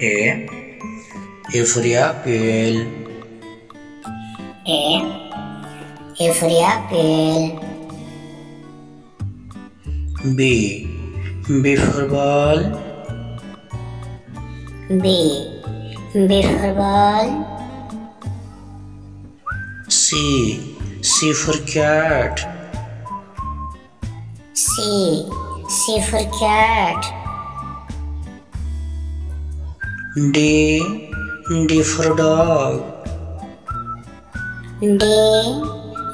A. A for apple. A. A for apple. B. B for ball. B. B for ball. C. C for cat. C. C for cat. D. D for dog. D.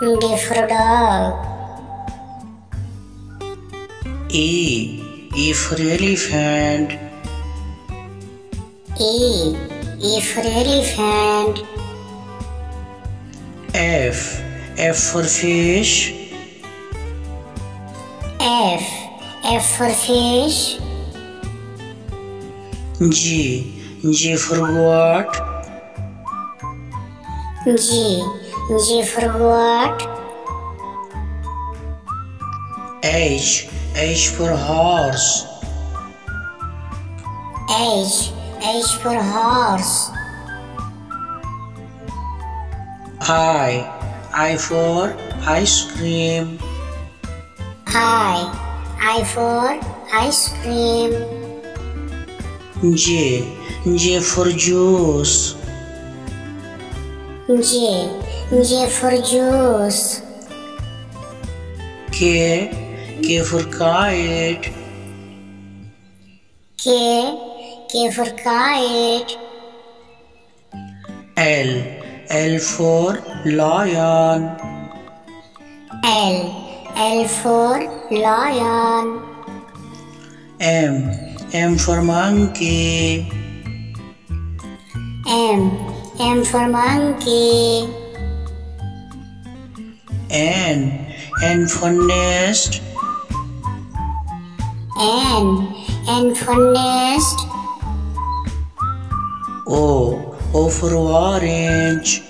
D for dog. E. E for elephant. E. E for elephant. F. F for fish. F. F for fish. G. G for what? G. G for what? H. H for horse. H. H for horse. I. I for ice cream. I. I for ice cream. J. J for juice. J. J for juice. K. K for kite. K. K for kite. L. L for lion. L. L for lion. M. M for monkey. M. M for monkey. N. N for nest. N. N for nest. O. O for orange.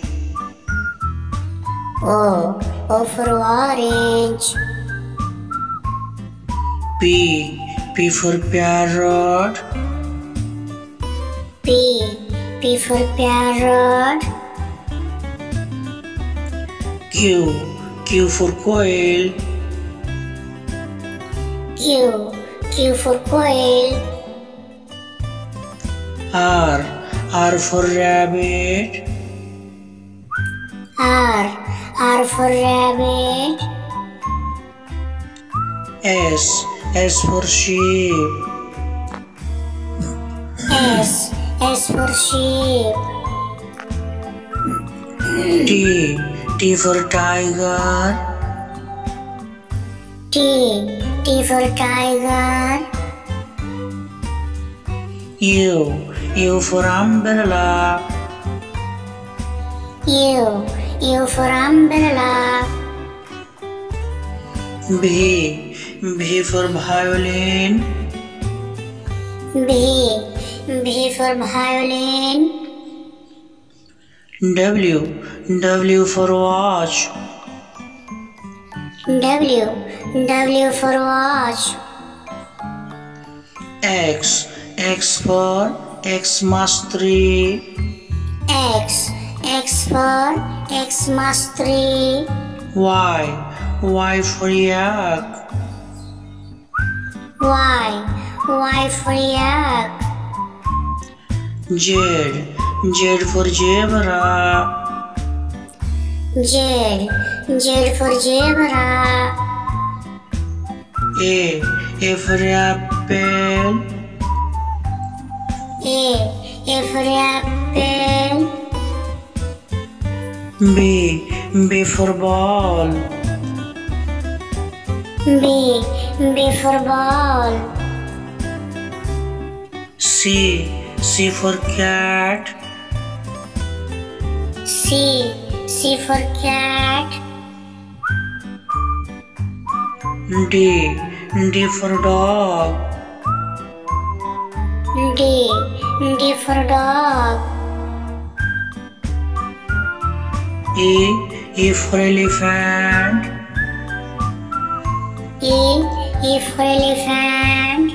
O. O for orange. P. P for parrot. P. P for parrot. Q. Q for quail. Q. Q for quail. R. R for rabbit. R. R for rabbit. S. S for sheep. S. S for sheep. T. T for tiger. T. T for tiger. U. U for umbrella. U. U for umbrella. V. V for violin. V. V for violin. W. W for watch. W. W for watch. X. X for X tree. X. X for X tree. Y. Y for yak. Y. Y for yak. Z. Z for zebra. Z. Z for zebra. A. A for apple. A. A for apple. B. B for ball. B. B for ball. C. C for cat. C. C for cat. D. D for dog. D. D for dog. E. E for elephant. E. E for elephant.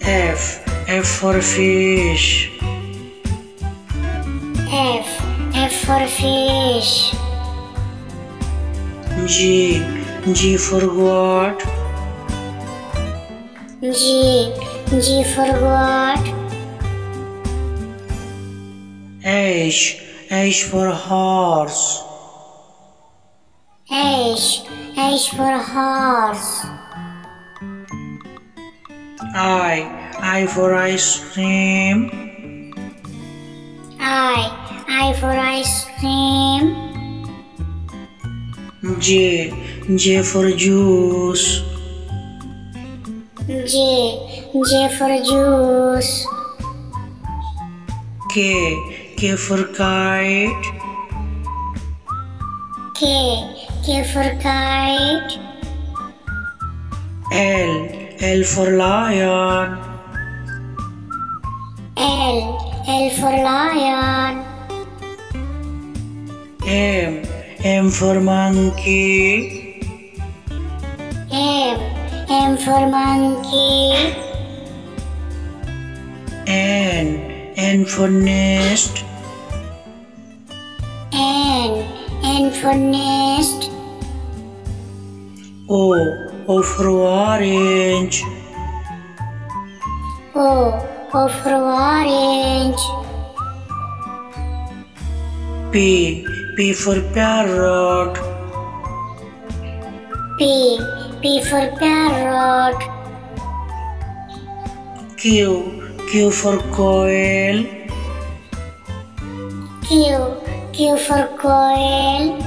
F. F for fish. F. F for fish. G. G for what? G. G for what? H. H for horse. H. H for horse. I. I for ice cream. I. I for ice cream. J. J for juice. J. J for juice. K. K for kite. K. K for kite. L. L for lion. L. L for lion. M. M for monkey. M. M for monkey. N. N for nest. N. N for nest. O. O for orange. O. For orange. P. P for parrot. P. P for parrot. Q. Q for coil. Q. Q for coil.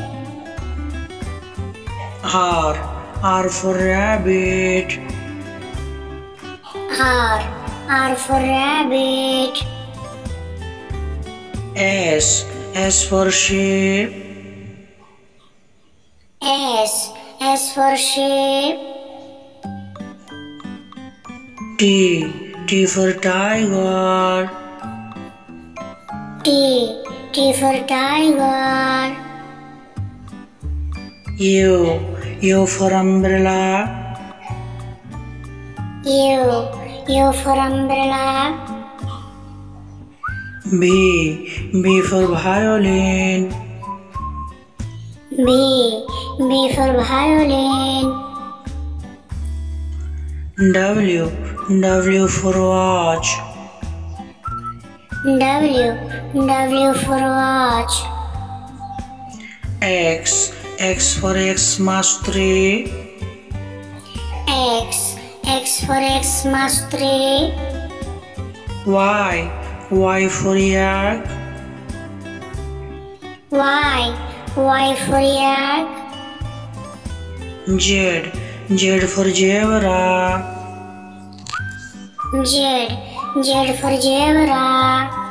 R. R for rabbit. R. R for rabbit. S. S for sheep. S. S for sheep. T. T for tiger. T. T for tiger. U. U for umbrella. U. U for umbrella. B. B for violin. B. B for violin. W. W for watch. W. W for watch. X. X for Xmas tree. X. X for Xmas tree. Y. Y for yak. Y. Y for yak. Z. Z for zebra. Z. Z for zebra.